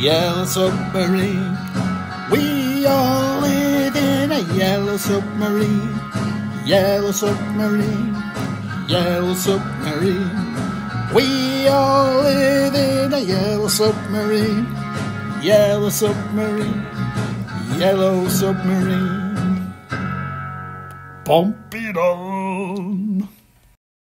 yellow submarine. We all live in a yellow submarine. Yellow submarine. Yellow submarine. We all live in a yellow submarine. Yellow submarine. Yellow submarine. Pump it on.